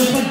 Yeah.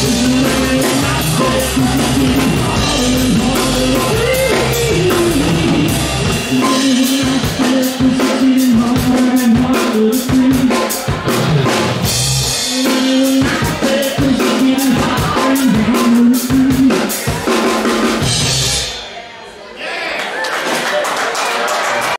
Would you let me go?